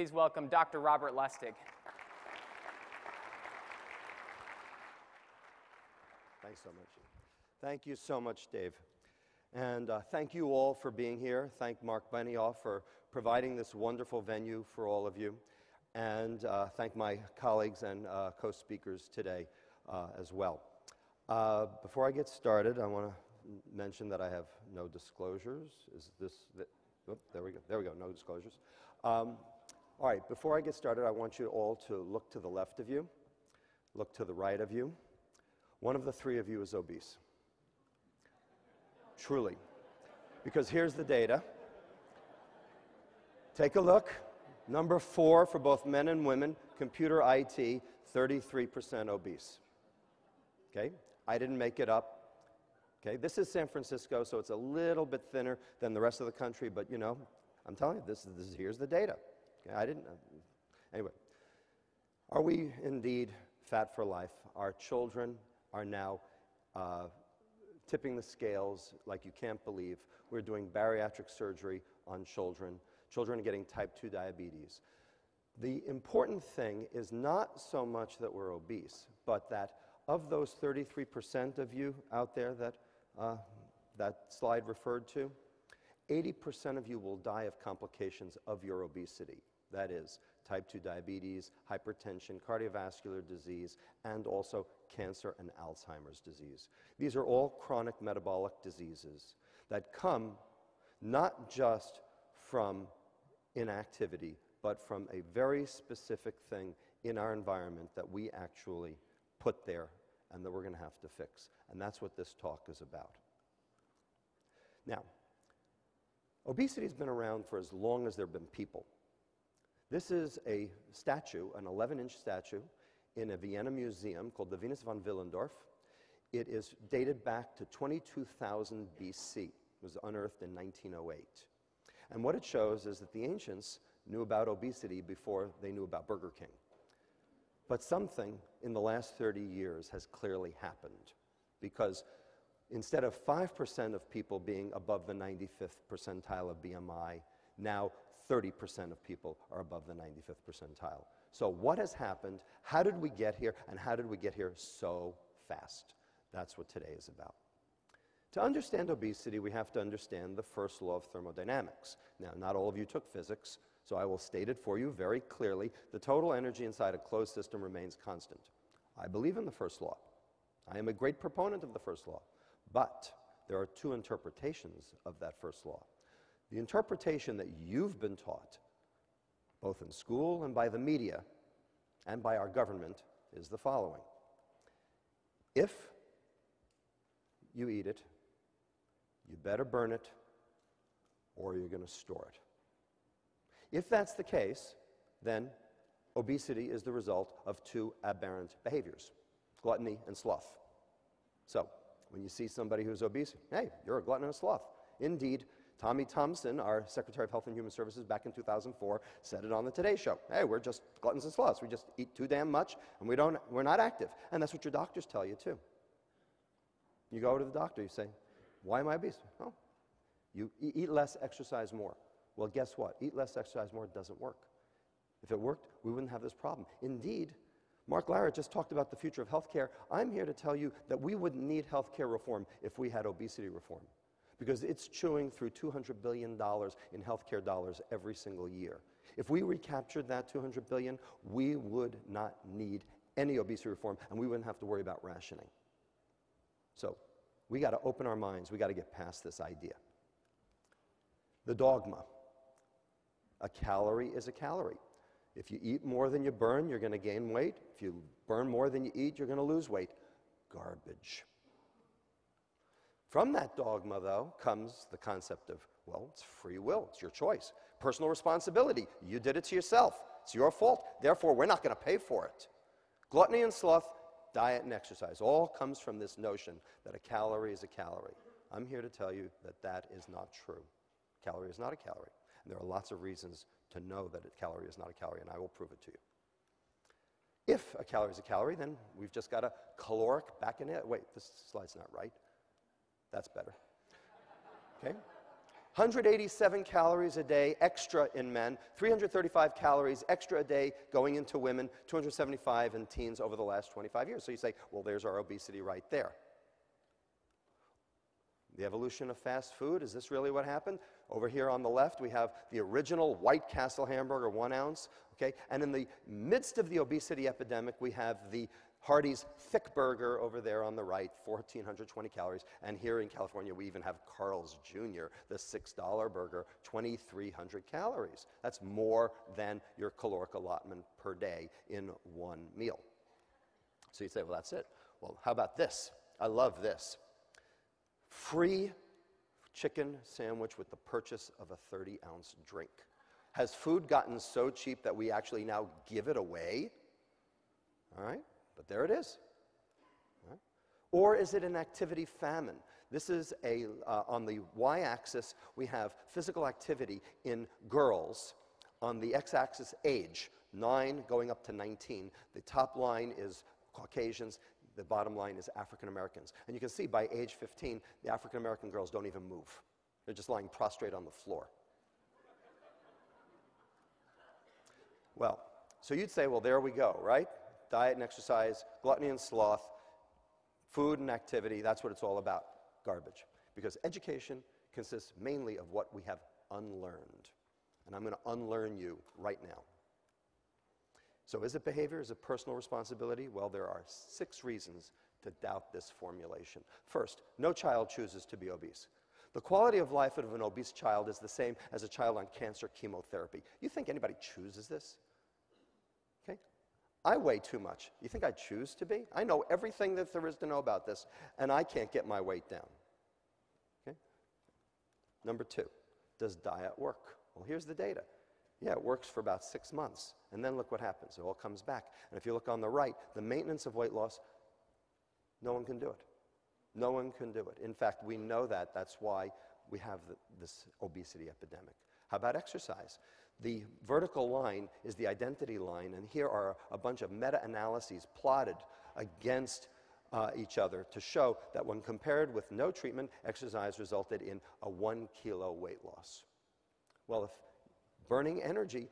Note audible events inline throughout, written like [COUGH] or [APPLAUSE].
Please welcome Dr. Robert Lustig. Thanks so much. Thank you so much, Dave. And uh, thank you all for being here. Thank Mark Benioff for providing this wonderful venue for all of you. And uh, thank my colleagues and uh, co speakers today uh, as well. Uh, before I get started, I want to mention that I have no disclosures. Is this, the, there we go, there we go, no disclosures. Um, all right, before I get started, I want you all to look to the left of you, look to the right of you. One of the three of you is obese. Truly. Because here's the data. Take a look. Number four for both men and women, computer IT, 33% obese. Okay? I didn't make it up. Okay? This is San Francisco, so it's a little bit thinner than the rest of the country, but you know, I'm telling you, this, is this here's the data. I didn't. Anyway, are we indeed fat for life? Our children are now uh, tipping the scales like you can't believe. We're doing bariatric surgery on children. Children are getting type 2 diabetes. The important thing is not so much that we're obese, but that of those 33% of you out there that uh, that slide referred to, 80% of you will die of complications of your obesity. That is, type 2 diabetes, hypertension, cardiovascular disease, and also cancer and Alzheimer's disease. These are all chronic metabolic diseases that come not just from inactivity, but from a very specific thing in our environment that we actually put there and that we're going to have to fix. And that's what this talk is about. Now, obesity has been around for as long as there have been people. This is a statue, an 11 inch statue, in a Vienna museum called the Venus von Willendorf. It is dated back to 22,000 BC. It was unearthed in 1908. And what it shows is that the ancients knew about obesity before they knew about Burger King. But something in the last 30 years has clearly happened because instead of 5% of people being above the 95th percentile of BMI, now 30% of people are above the 95th percentile. So, what has happened? How did we get here? And how did we get here so fast? That's what today is about. To understand obesity, we have to understand the first law of thermodynamics. Now, not all of you took physics, so I will state it for you very clearly. The total energy inside a closed system remains constant. I believe in the first law. I am a great proponent of the first law. But there are two interpretations of that first law. The interpretation that you've been taught, both in school and by the media and by our government, is the following If you eat it, you better burn it or you're going to store it. If that's the case, then obesity is the result of two aberrant behaviors gluttony and sloth. So, when you see somebody who's obese, hey, you're a glutton and a sloth. Indeed, Tommy Thompson, our Secretary of Health and Human Services back in 2004, said it on the Today Show. Hey, we're just gluttons and sloths. We just eat too damn much and we don't, we're not active. And that's what your doctors tell you too. You go to the doctor, you say, Why am I obese? Oh, you eat less, exercise more. Well, guess what? Eat less, exercise more doesn't work. If it worked, we wouldn't have this problem. Indeed, Mark Larrett just talked about the future of healthcare. I'm here to tell you that we wouldn't need healthcare reform if we had obesity reform because it's chewing through $200 billion in healthcare dollars every single year. If we recaptured that 200 billion, we would not need any obesity reform and we wouldn't have to worry about rationing. So we got to open our minds, we got to get past this idea. The dogma a calorie is a calorie. If you eat more than you burn, you're going to gain weight. If you burn more than you eat, you're going to lose weight. Garbage. From that dogma, though, comes the concept of, well, it's free will, it's your choice. Personal responsibility. You did it to yourself. It's your fault. Therefore, we're not going to pay for it. Gluttony and sloth, diet and exercise, all comes from this notion that a calorie is a calorie. I'm here to tell you that that is not true. Calorie is not a calorie. And there are lots of reasons to know that a calorie is not a calorie, and I will prove it to you. If a calorie is a calorie, then we've just got a caloric back in it. Wait, this slide's not right. That's better. Okay? 187 calories a day extra in men, 335 calories extra a day going into women, 275 in teens over the last 25 years. So you say, well, there's our obesity right there. The evolution of fast food, is this really what happened? Over here on the left, we have the original White Castle hamburger, one ounce, okay? And in the midst of the obesity epidemic, we have the Hardee's Thick Burger over there on the right, 1,420 calories. And here in California, we even have Carl's Jr., the $6 burger, 2,300 calories. That's more than your caloric allotment per day in one meal. So you say, well, that's it. Well, how about this? I love this. Free chicken sandwich with the purchase of a 30 ounce drink. Has food gotten so cheap that we actually now give it away? All right? But there it is. Right? Or is it an activity famine? This is a, uh, on the y axis, we have physical activity in girls. On the x axis, age, 9 going up to 19. The top line is Caucasians, the bottom line is African Americans. And you can see by age 15, the African American girls don't even move, they're just lying prostrate on the floor. Well, so you'd say, well, there we go, right? diet and exercise, gluttony and sloth, food and activity, that's what it's all about. Garbage. Because education consists mainly of what we have unlearned. And I'm going to unlearn you right now. So, is it behavior? Is it personal responsibility? Well, there are six reasons to doubt this formulation. First, no child chooses to be obese. The quality of life of an obese child is the same as a child on cancer chemotherapy. You think anybody chooses this? Okay? I weigh too much. You think I choose to be? I know everything that there is to know about this, and I can't get my weight down. Okay? Number two, does diet work? Well, here's the data. Yeah, it works for about six months, and then look what happens. It all comes back. And if you look on the right, the maintenance of weight loss, no one can do it. No one can do it. In fact, we know that. That's why we have the, this obesity epidemic. How about exercise? The vertical line is the identity line, and here are a bunch of meta analyses plotted against uh, each other to show that when compared with no treatment, exercise resulted in a one kilo weight loss. Well, if burning energy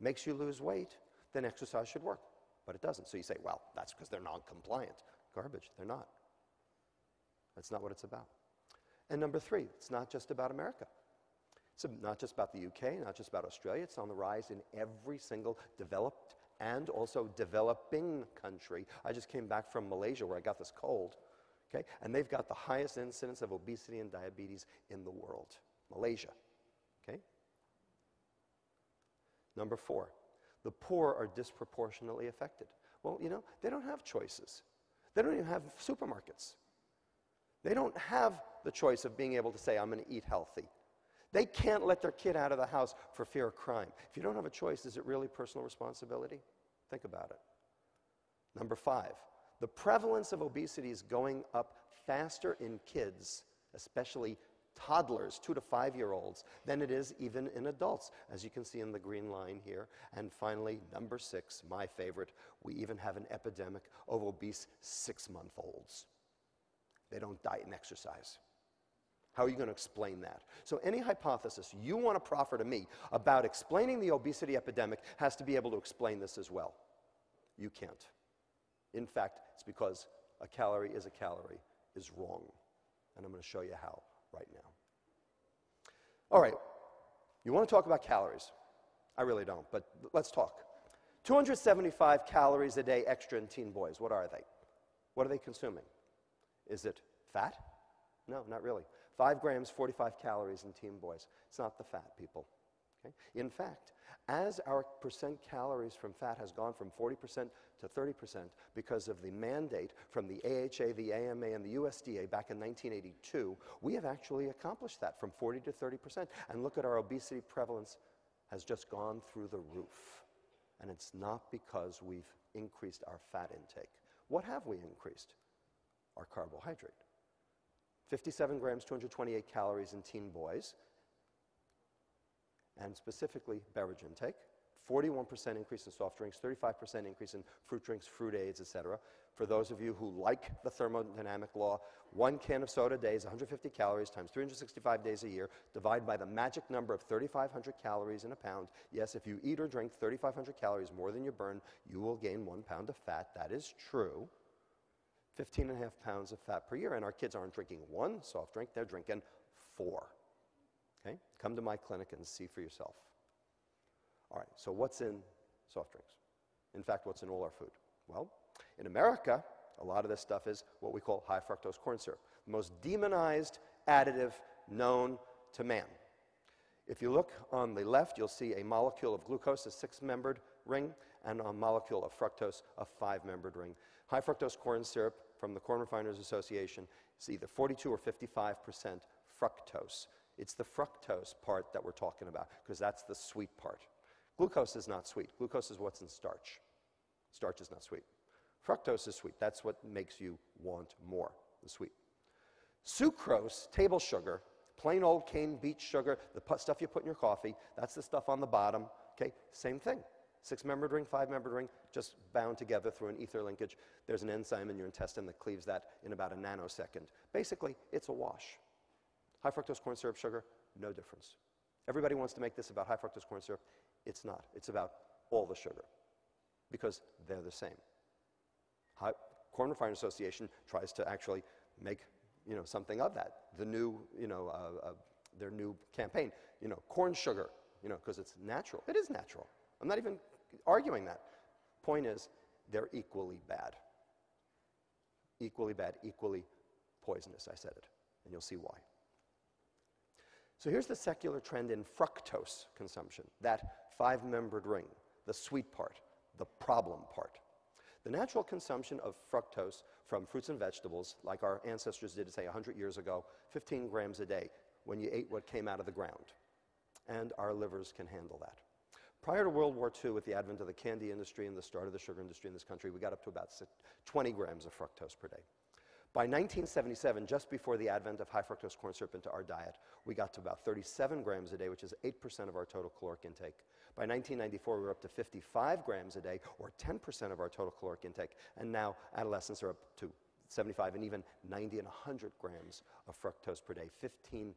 makes you lose weight, then exercise should work. But it doesn't. So you say, well, that's because they're non compliant. Garbage. They're not. That's not what it's about. And number three, it's not just about America. It's not just about the UK, not just about Australia, it's on the rise in every single developed and also developing country. I just came back from Malaysia where I got this cold, okay? And they've got the highest incidence of obesity and diabetes in the world. Malaysia, okay? Number four, the poor are disproportionately affected. Well, you know, they don't have choices. They don't even have supermarkets. They don't have the choice of being able to say, I'm going to eat healthy. They can't let their kid out of the house for fear of crime. If you don't have a choice, is it really personal responsibility? Think about it. Number five, the prevalence of obesity is going up faster in kids, especially toddlers, two to five year olds, than it is even in adults, as you can see in the green line here. And finally, number six, my favorite, we even have an epidemic of obese six month olds. They don't diet and exercise. How are you going to explain that? So, any hypothesis you want to proffer to me about explaining the obesity epidemic has to be able to explain this as well. You can't. In fact, it's because a calorie is a calorie is wrong. And I'm going to show you how right now. All right, you want to talk about calories? I really don't, but let's talk. 275 calories a day extra in teen boys. What are they? What are they consuming? Is it fat? No, not really. 5 grams, 45 calories in teen boys. It's not the fat, people. Okay? In fact, as our percent calories from fat has gone from 40% to 30% because of the mandate from the AHA, the AMA, and the USDA back in 1982, we have actually accomplished that from 40 to 30%. And look at our obesity prevalence has just gone through the roof. And it's not because we've increased our fat intake. What have we increased? Our carbohydrate. 57 grams, 228 calories in teen boys, and specifically beverage intake. 41% increase in soft drinks, 35% increase in fruit drinks, fruit aids, etc. For those of you who like the thermodynamic law, one can of soda a day is 150 calories times 365 days a year. Divide by the magic number of 3,500 calories in a pound. Yes, if you eat or drink 3,500 calories more than you burn, you will gain one pound of fat. That is true. 15 and a half pounds of fat per year. And our kids aren't drinking one soft drink, they're drinking four. Okay? Come to my clinic and see for yourself. All right, so what's in soft drinks? In fact, what's in all our food? Well, in America, a lot of this stuff is what we call high fructose corn syrup, the most demonized additive known to man. If you look on the left, you'll see a molecule of glucose, a six membered ring, and a molecule of fructose, a five membered ring. High fructose corn syrup from the Corn Refiners Association is either 42 or 55% fructose. It's the fructose part that we're talking about because that's the sweet part. Glucose is not sweet. Glucose is what's in starch. Starch is not sweet. Fructose is sweet. That's what makes you want more, the sweet. Sucrose, table sugar, plain old cane beet sugar, the stuff you put in your coffee, that's the stuff on the bottom. Okay, same thing. Six membered ring, five membered ring, just bound together through an ether linkage. There's an enzyme in your intestine that cleaves that in about a nanosecond. Basically, it's a wash. High fructose corn syrup sugar, no difference. Everybody wants to make this about high fructose corn syrup. It's not. It's about all the sugar because they're the same. High, Corn Refiners Association tries to actually make you know, something of that. The new, you know, uh, uh, their new campaign, you know, corn sugar, you know, because it's natural. It is natural. I'm not even arguing that. Point is, they're equally bad. Equally bad, equally poisonous. I said it, and you'll see why. So here's the secular trend in fructose consumption, that five membered ring, the sweet part, the problem part. The natural consumption of fructose from fruits and vegetables, like our ancestors did, say, 100 years ago, 15 grams a day when you ate what came out of the ground. And our livers can handle that. Prior to World War II, with the advent of the candy industry and the start of the sugar industry in this country, we got up to about 20 grams of fructose per day. By 1977, just before the advent of high fructose corn syrup into our diet, we got to about 37 grams a day, which is 8% of our total caloric intake. By 1994, we were up to 55 grams a day, or 10% of our total caloric intake. And now adolescents are up to 75 and even 90 and 100 grams of fructose per day, 15%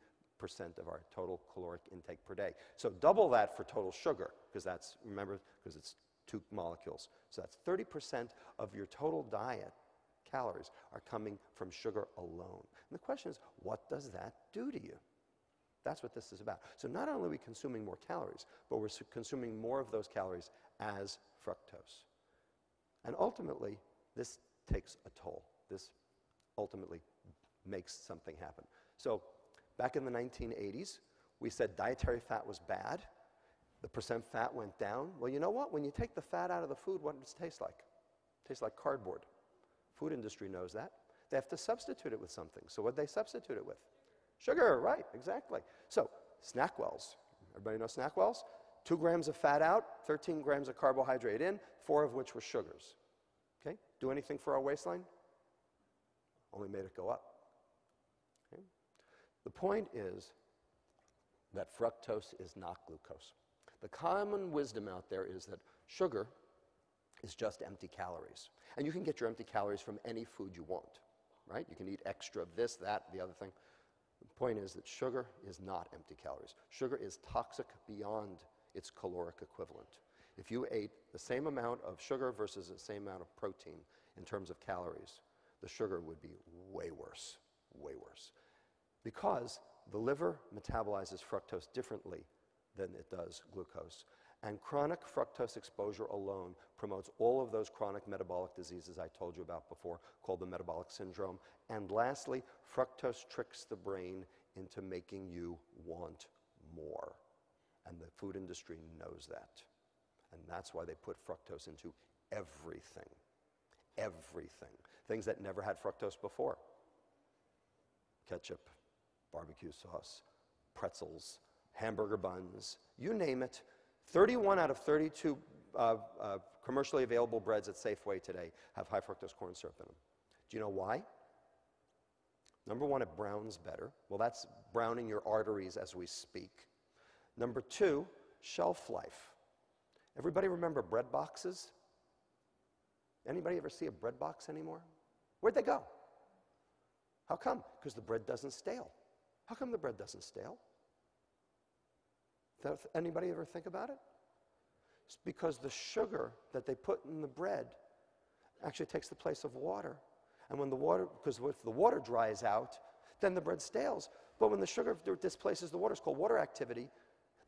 of our total caloric intake per day. So double that for total sugar, because that's, remember, because it's two molecules. So that's 30% of your total diet calories are coming from sugar alone. And the question is, what does that do to you? That's what this is about. So not only are we consuming more calories, but we're consuming more of those calories as fructose. And ultimately, this takes a toll. This ultimately makes something happen. So back in the 1980s, we said dietary fat was bad. The percent fat went down. Well, you know what? When you take the fat out of the food, what does it taste like? It tastes like cardboard. Food industry knows that. They have to substitute it with something. So what they substitute it with? Sugar, right, exactly. So SnackWells. Everybody know SnackWells? Two grams of fat out, 13 grams of carbohydrate in, four of which were sugars. Okay? Do anything for our waistline? Only made it go up. Okay? The point is that fructose is not glucose. The common wisdom out there is that sugar is just empty calories. And you can get your empty calories from any food you want, right? You can eat extra of this, that, the other thing. The point is that sugar is not empty calories. Sugar is toxic beyond its caloric equivalent. If you ate the same amount of sugar versus the same amount of protein in terms of calories, the sugar would be way worse, way worse. Because the liver metabolizes fructose differently than it does glucose. And chronic fructose exposure alone promotes all of those chronic metabolic diseases I told you about before, called the metabolic syndrome. And lastly, fructose tricks the brain into making you want more. And the food industry knows that. And that's why they put fructose into everything. Everything. Things that never had fructose before ketchup, barbecue sauce, pretzels, hamburger buns, you name it 31 out of 32 uh, uh, commercially available breads at Safeway today have high fructose corn syrup in them. Do you know why? Number one, it browns better. Well, that's browning your arteries as we speak. Number two, shelf life. Everybody remember bread boxes? Anybody ever see a bread box anymore? Where'd they go? How come? Because the bread doesn't stale. How come the bread doesn't stale? Th- Anybody ever think about it? It's because the sugar that they put in the bread actually takes the place of water. And when the water, because if the water dries out, then the bread stales. But when the sugar displaces the water, it's called water activity,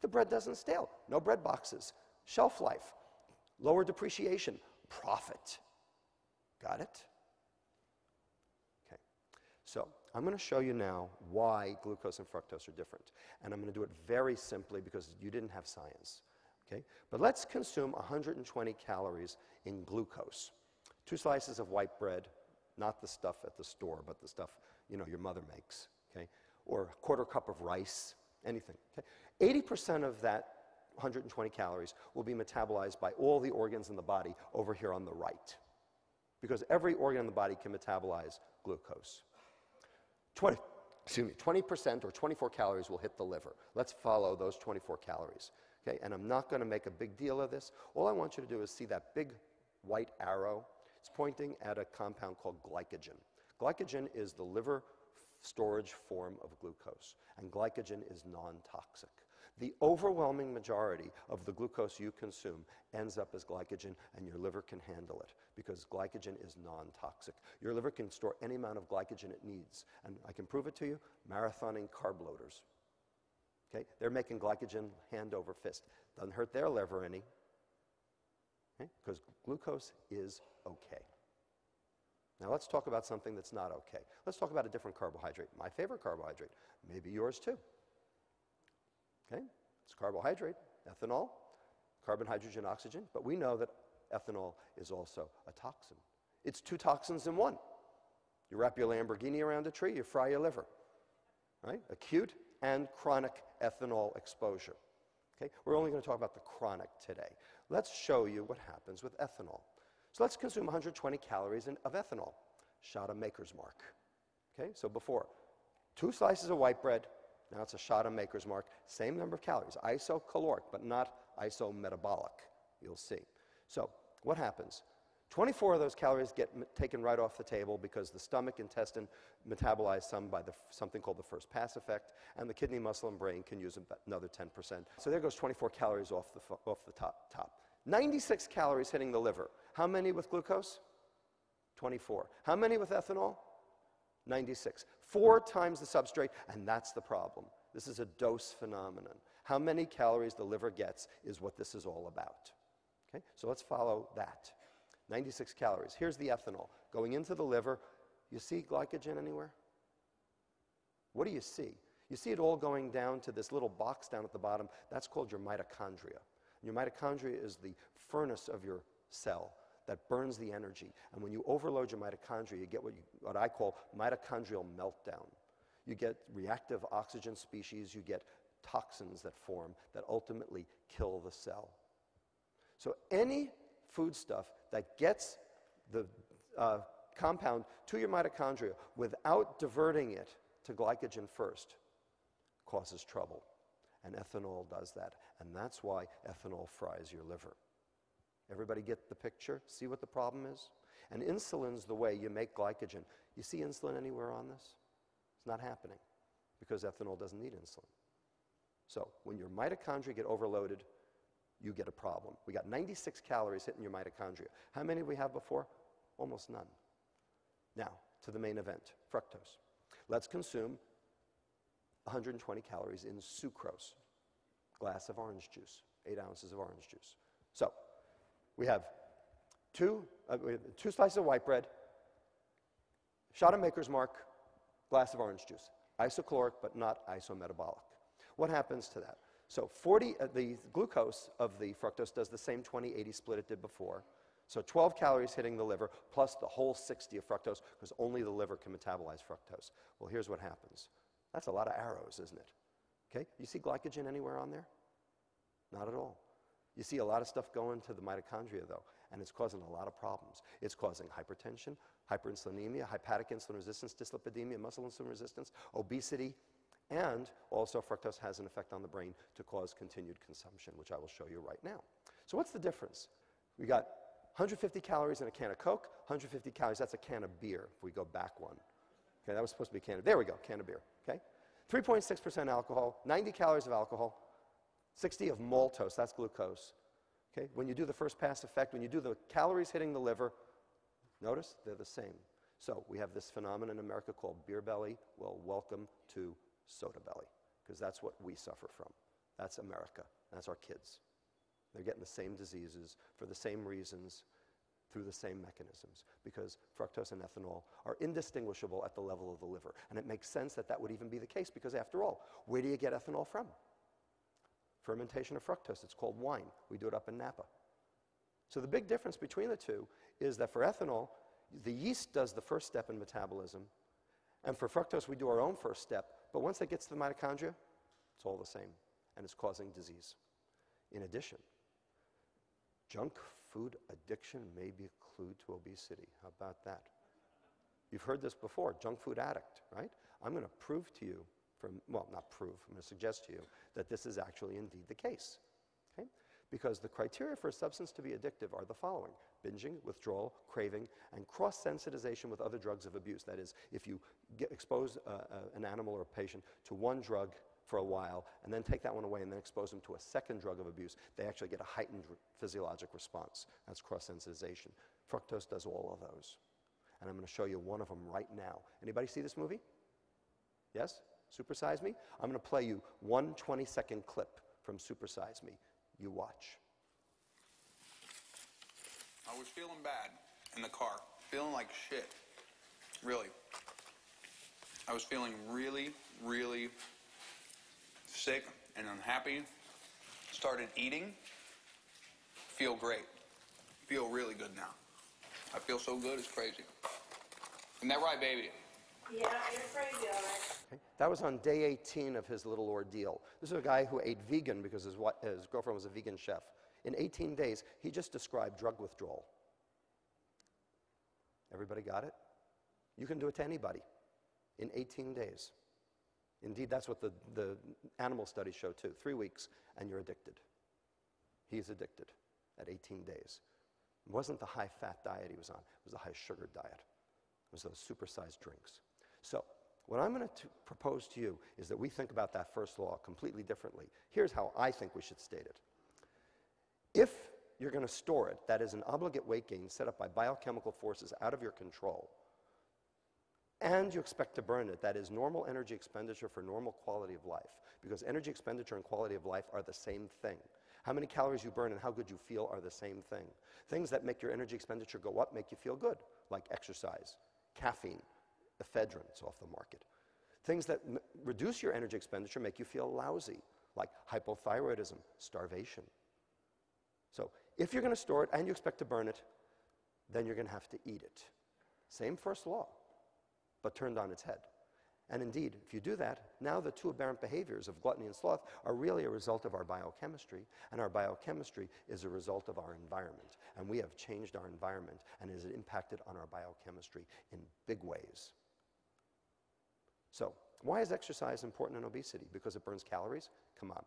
the bread doesn't stale. No bread boxes. Shelf life, lower depreciation, profit. Got it? Okay. So I'm going to show you now why glucose and fructose are different. And I'm going to do it very simply because you didn't have science. Okay? But let's consume 120 calories in glucose. Two slices of white bread, not the stuff at the store, but the stuff you know your mother makes. Okay? Or a quarter cup of rice, anything. Okay? 80% of that 120 calories will be metabolized by all the organs in the body over here on the right. Because every organ in the body can metabolize glucose. 20, excuse me, 20% or 24 calories will hit the liver. Let's follow those 24 calories. Okay, and I'm not going to make a big deal of this. All I want you to do is see that big white arrow. It's pointing at a compound called glycogen. Glycogen is the liver storage form of glucose, and glycogen is non toxic. The overwhelming majority of the glucose you consume ends up as glycogen, and your liver can handle it because glycogen is non toxic. Your liver can store any amount of glycogen it needs, and I can prove it to you marathoning carb loaders. Okay? They're making glycogen hand over fist. Doesn't hurt their liver any, because okay? glucose is okay. Now let's talk about something that's not okay. Let's talk about a different carbohydrate. My favorite carbohydrate, maybe yours too. Okay? It's carbohydrate, ethanol, carbon, hydrogen, oxygen, but we know that ethanol is also a toxin. It's two toxins in one. You wrap your Lamborghini around a tree, you fry your liver. Right? Acute and chronic ethanol exposure. Okay? We're only going to talk about the chronic today. Let's show you what happens with ethanol. So let's consume 120 calories in, of ethanol. Shot of maker's mark. Okay? So before, two slices of white bread, now it's a shot of maker's mark, same number of calories, isocaloric, but not isometabolic, you'll see. So, what happens? 24 of those calories get taken right off the table because the stomach, intestine metabolize some by the, something called the first pass effect, and the kidney, muscle, and brain can use another 10%. So there goes 24 calories off the, off the top, top. 96 calories hitting the liver. How many with glucose? 24. How many with ethanol? 96. Four times the substrate, and that's the problem. This is a dose phenomenon. How many calories the liver gets is what this is all about. Okay? So let's follow that. 96 calories. Here's the ethanol going into the liver. You see glycogen anywhere? What do you see? You see it all going down to this little box down at the bottom. That's called your mitochondria. Your mitochondria is the furnace of your cell that burns the energy. And when you overload your mitochondria, you get what, you, what I call mitochondrial meltdown. You get reactive oxygen species, you get toxins that form that ultimately kill the cell. So any foodstuff that gets the uh, compound to your mitochondria without diverting it to glycogen first causes trouble. And ethanol does that. And that's why ethanol fries your liver. Everybody get the picture? See what the problem is? And insulin's the way you make glycogen. You see insulin anywhere on this? It's not happening because ethanol doesn't need insulin. So when your mitochondria get overloaded, you get a problem. We got 96 calories hitting your mitochondria. How many did we have before? Almost none. Now, to the main event fructose. Let's consume 120 calories in sucrose, glass of orange juice, eight ounces of orange juice. So, we have two, uh, we have two slices of white bread, shot of maker's mark, glass of orange juice. Isocaloric, but not isometabolic. What happens to that? So 40, uh, the glucose of the fructose does the same 20-80 split it did before. So 12 calories hitting the liver, plus the whole 60 of fructose, because only the liver can metabolize fructose. Well, here's what happens. That's a lot of arrows, isn't it? Okay, you see glycogen anywhere on there? Not at all. You see a lot of stuff going to the mitochondria, though, and it's causing a lot of problems. It's causing hypertension, hyperinsulinemia, hepatic insulin resistance, dyslipidemia, muscle insulin resistance, obesity, and also fructose has an effect on the brain to cause continued consumption, which I will show you right now. So, what's the difference? We got 150 calories in a can of Coke, 150 calories, that's a can of beer if we go back one. Okay, that was supposed to be a can of, there we go, can of beer, okay? 3.6% alcohol, 90 calories of alcohol, 60 of maltose, that's glucose. Okay, when you do the first pass effect, when you do the calories hitting the liver, notice they're the same. So we have this phenomenon in America called beer belly. Well, welcome to soda belly, because that's what we suffer from. That's America. That's our kids. They're getting the same diseases for the same reasons through the same mechanisms because fructose and ethanol are indistinguishable at the level of the liver. And it makes sense that that would even be the case because, after all, where do you get ethanol from? Fermentation of fructose. It's called wine. We do it up in Napa. So the big difference between the two is that for ethanol, the yeast does the first step in metabolism, and for fructose, we do our own first step. But once it gets to the mitochondria, it's all the same, and it's causing disease. In addition, junk food addiction may be a clue to obesity. How about that? You've heard this before junk food addict, right? I'm going to prove to you, from, well, not prove, I'm going to suggest to you that this is actually indeed the case. Okay? Because the criteria for a substance to be addictive are the following binging, withdrawal, craving, and cross sensitization with other drugs of abuse. That is, if you get, expose uh, uh, an animal or a patient to one drug for a while and then take that one away and then expose them to a second drug of abuse, they actually get a heightened physiologic response. That's cross sensitization. Fructose does all of those. And I'm going to show you one of them right now. Anybody see this movie? Yes? Supersize Me? I'm going to play you one 20 second clip from Supersize Me. You watch. I was feeling bad in the car, feeling like shit. Really. I was feeling really, really sick and unhappy. Started eating. Feel great. Feel really good now. I feel so good, it's crazy. Isn't that right, baby? That was on day 18 of his little ordeal. This is a guy who ate vegan because his, his girlfriend was a vegan chef. In 18 days, he just described drug withdrawal. Everybody got it? You can do it to anybody in 18 days. Indeed, that's what the, the animal studies show too. Three weeks, and you're addicted. He's addicted at 18 days. It wasn't the high fat diet he was on, it was the high sugar diet. It was those supersized drinks. So, what I'm going to propose to you is that we think about that first law completely differently. Here's how I think we should state it. If you're going to store it, that is an obligate weight gain set up by biochemical forces out of your control, and you expect to burn it. That is normal energy expenditure for normal quality of life. Because energy expenditure and quality of life are the same thing. How many calories you burn and how good you feel are the same thing. Things that make your energy expenditure go up make you feel good, like exercise, caffeine, ephedrine, it's off the market. Things that reduce your energy expenditure make you feel lousy, like hypothyroidism, starvation. So, if you're going to store it and you expect to burn it, then you're going to have to eat it. Same first law but turned on its head. And indeed, if you do that, now the two aberrant behaviors of gluttony and sloth are really a result of our biochemistry, and our biochemistry is a result of our environment. And we have changed our environment, and it has impacted on our biochemistry in big ways. So, why is exercise important in obesity? Because it burns calories? Come on.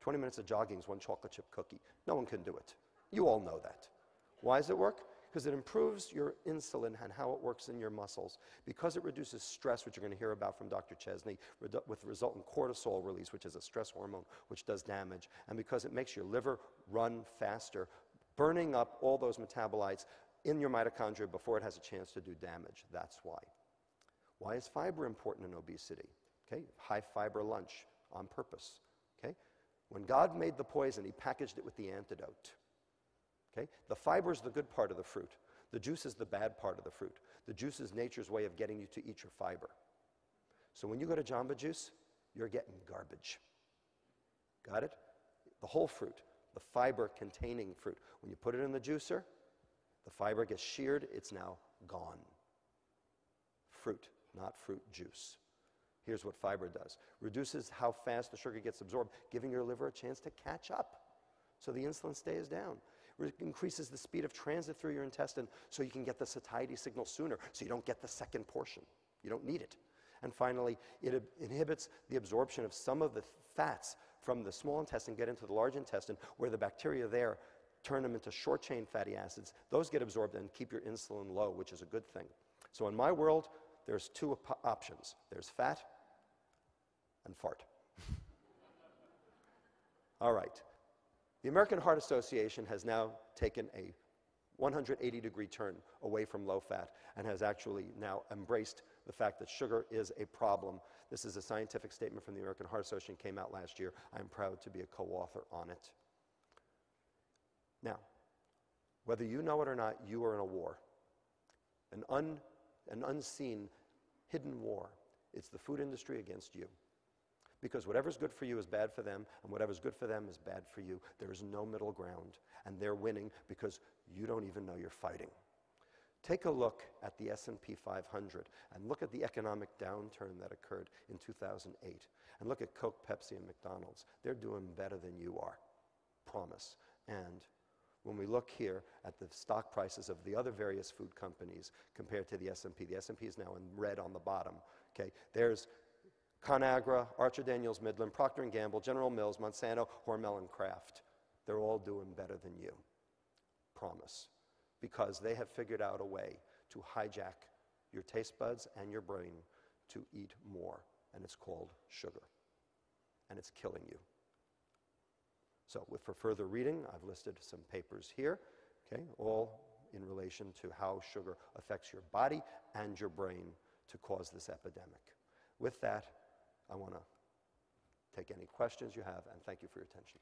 20 minutes of jogging is one chocolate chip cookie. No one can do it. You all know that. Why does it work? because it improves your insulin and how it works in your muscles. Because it reduces stress, which you're going to hear about from Dr. Chesney, with resultant cortisol release, which is a stress hormone which does damage, and because it makes your liver run faster, burning up all those metabolites in your mitochondria before it has a chance to do damage. That's why. Why is fiber important in obesity? Okay, high fiber lunch on purpose. Okay, when God made the poison, He packaged it with the antidote. Okay? The fiber is the good part of the fruit. The juice is the bad part of the fruit. The juice is nature's way of getting you to eat your fiber. So when you go to Jamba Juice, you're getting garbage. Got it? The whole fruit, the fiber containing fruit. When you put it in the juicer, the fiber gets sheared, it's now gone. Fruit, not fruit juice. Here's what fiber does reduces how fast the sugar gets absorbed, giving your liver a chance to catch up so the insulin stays down increases the speed of transit through your intestine so you can get the satiety signal sooner, so you don't get the second portion. You don't need it. And finally, it inhibits the absorption of some of the fats from the small intestine get into the large intestine where the bacteria there turn them into short chain fatty acids. Those get absorbed and keep your insulin low, which is a good thing. So in my world, there's two op- options there's fat and fart. [LAUGHS] All right. The American Heart Association has now taken a 180 degree turn away from low fat and has actually now embraced the fact that sugar is a problem. This is a scientific statement from the American Heart Association, came out last year. I'm proud to be a co author on it. Now, whether you know it or not, you are in a war, an, un, an unseen, hidden war. It's the food industry against you. Because whatever's good for you is bad for them, and whatever's good for them is bad for you. There is no middle ground, and they're winning because you don't even know you're fighting. Take a look at the S&P 500 and look at the economic downturn that occurred in 2008 and look at Coke, Pepsi and McDonald's. They're doing better than you are. Promise. And when we look here at the stock prices of the other various food companies compared to the S&P, the S&P is now in red on the bottom. Okay? There's ConAgra, Archer Daniels Midland, Procter & Gamble, General Mills, Monsanto, Hormel and Kraft. They're all doing better than you. Promise. Because they have figured out a way to hijack your taste buds and your brain to eat more, and it's called sugar. And it's killing you. So, for further reading, I've listed some papers here, okay, all in relation to how sugar affects your body and your brain to cause this epidemic. With that, I want to take any questions you have, and thank you for your attention.